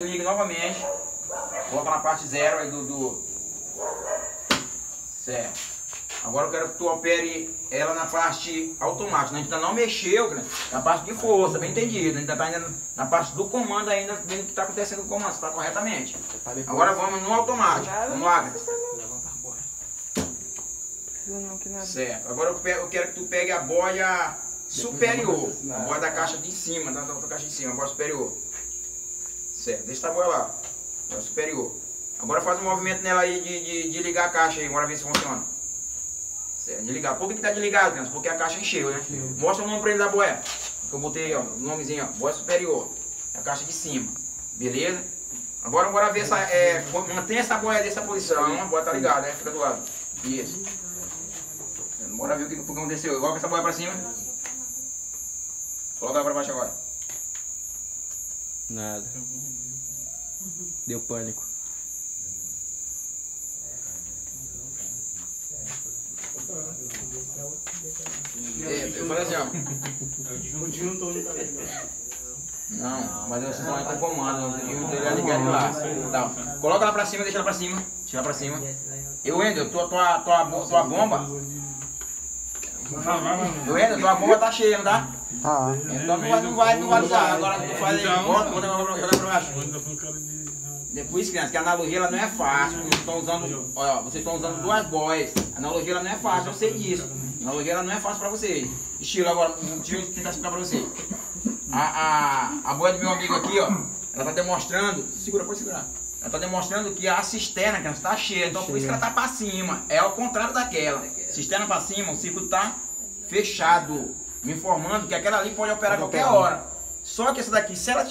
Liga novamente. Coloca na parte zero aí do, do... Certo. Agora eu quero que tu opere ela na parte automática. A gente ainda não mexeu né? na parte de força, bem entendido. A gente ainda está na parte do comando ainda, vendo o que está acontecendo com o comando, está corretamente. Agora vamos no automático. Vamos lá. Certo. Agora eu, pego- eu quero que tu pegue a boia superior. A boia da caixa de cima, da, da caixa de cima, a boia superior. Certo. Deixa a boia lá. Boia superior. Agora faz um movimento nela aí de, de, de ligar a caixa aí, bora ver se funciona. Certo, de ligar. Por que, que tá desligado, criança? Porque a caixa encheu, né? Mostra o nome pra ele da boia. Que eu botei, ó, o nomezinho, ó. Boia superior. É a caixa de cima. Beleza? Agora bora ver essa. É, mantém essa boia dessa posição. A boia tá ligada, né? Fica do lado. Isso. Bora ver o que, o que aconteceu. Coloca essa boia pra cima. Coloca ela pra baixo agora. Nada. Deu pânico. É, eu falei assim, ó. Não, mas vocês estão aí com comando, e o dele é ligado lá. Tá. Coloca ela pra cima, deixa ela pra cima. Deixa ela pra cima. Eu, Wendel, tua, tua, tua, tua bomba. Eu, Wendel, tua bomba tá cheia, não tá? Tá. Então não vai, não vai, não vai usar. Agora tu faz aí, bota, bota, joga pra baixo. Um. Depois, criança, que a analogia ela não é fácil. Vocês estão usando, olha, vocês estão usando duas boias. A analogia ela não é fácil, eu sei disso. A analogia ela não é fácil pra vocês. Estilo agora, deixa eu tentar explicar pra vocês. A, a, a boia do meu amigo aqui, ó, ela tá demonstrando. Segura, pode segurar. Ela tá demonstrando que a cisterna, criança, tá cheia. Então por isso que ela tá pra cima. É ao contrário daquela. Cisterna pra cima, o circuito tá fechado. Me informando que aquela ali pode operar a qualquer hora. Só que essa daqui, se ela